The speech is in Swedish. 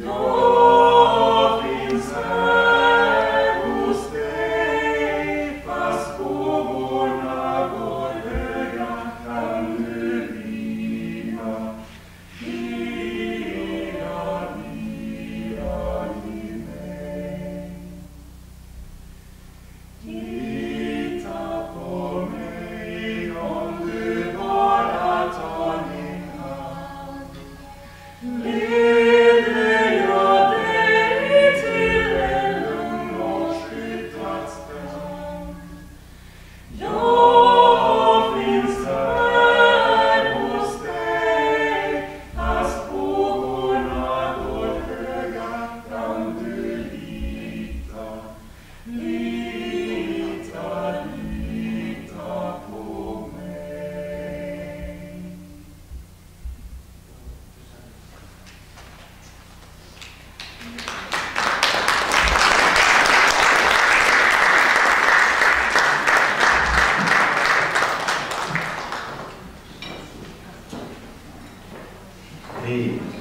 Your need.